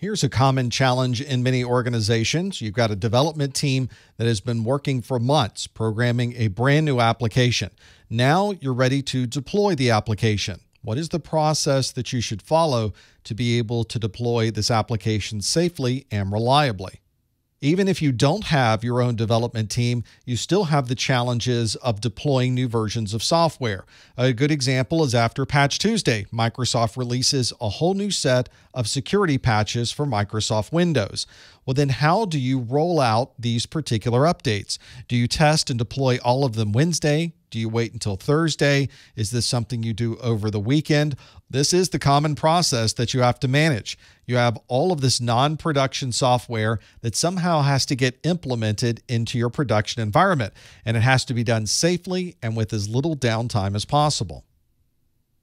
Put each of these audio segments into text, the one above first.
Here's a common challenge in many organizations. You've got a development team that has been working for months programming a brand new application. Now you're ready to deploy the application. What is the process that you should follow to be able to deploy this application safely and reliably? Even if you don't have your own development team, you still have the challenges of deploying new versions of software. A good example is after Patch Tuesday, Microsoft releases a whole new set of security patches for Microsoft Windows. Well, then how do you roll out these particular updates? Do you test and deploy all of them Wednesday? Do you wait until Thursday? Is this something you do over the weekend? This is the common process that you have to manage. You have all of this non production software that somehow has to get implemented into your production environment, and it has to be done safely and with as little downtime as possible.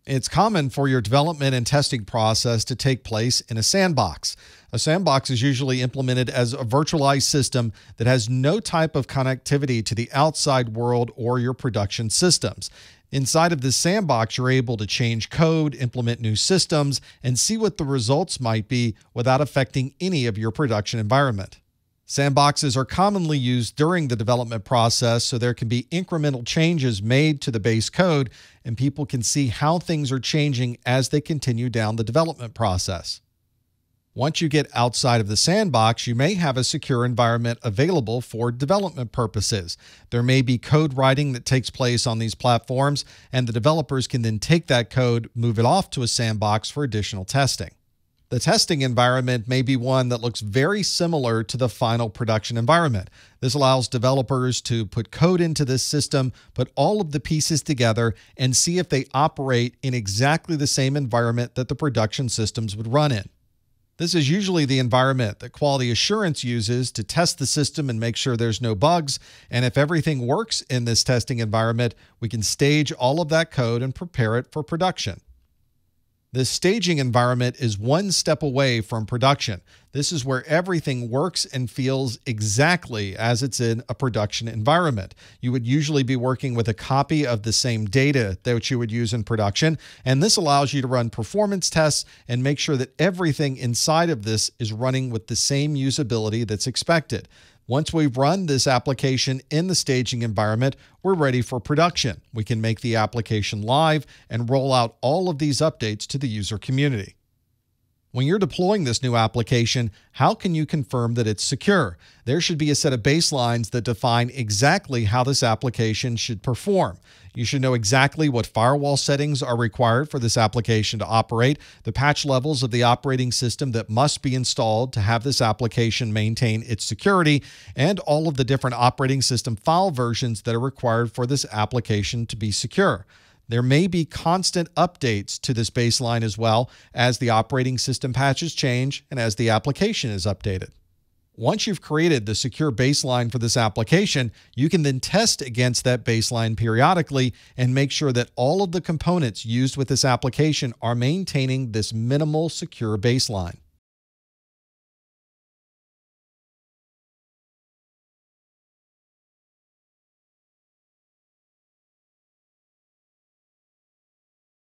It's common for your development and testing process to take place in a sandbox. A sandbox is usually implemented as a virtualized system that has no type of connectivity to the outside world or your production systems. Inside of this sandbox, you're able to change code, implement new systems, and see what the results might be without affecting any of your production environment. Sandboxes are commonly used during the development process so there can be incremental changes made to the base code and people can see how things are changing as they continue down the development process. Once you get outside of the sandbox, you may have a secure environment available for development purposes. There may be code writing that takes place on these platforms, and the developers can then take that code, move it off to a sandbox for additional testing. The testing environment may be one that looks very similar to the final production environment. This allows developers to put code into this system, put all of the pieces together, and see if they operate in exactly the same environment that the production systems would run in. This is usually the environment that quality assurance uses to test the system and make sure there's no bugs. And if everything works in this testing environment, we can stage all of that code and prepare it for production. This staging environment is one step away from production. This is where everything works and feels exactly as it's in a production environment. You would usually be working with a copy of the same data that you would use in production, and this allows you to run performance tests and make sure that everything inside of this is running with the same usability that's expected. Once we've run this application in the staging environment, we're ready for production. We can make the application live and roll out all of these updates to the user community. When you're deploying this new application, how can you confirm that it's secure? There should be a set of baselines that define exactly how this application should perform. You should know exactly what firewall settings are required for this application to operate, the patch levels of the operating system that must be installed to have this application maintain its security, and all of the different operating system file versions that are required for this application to be secure. There may be constant updates to this baseline as well as the operating system patches change and as the application is updated. Once you've created the secure baseline for this application, you can then test against that baseline periodically and make sure that all of the components used with this application are maintaining this minimal secure baseline.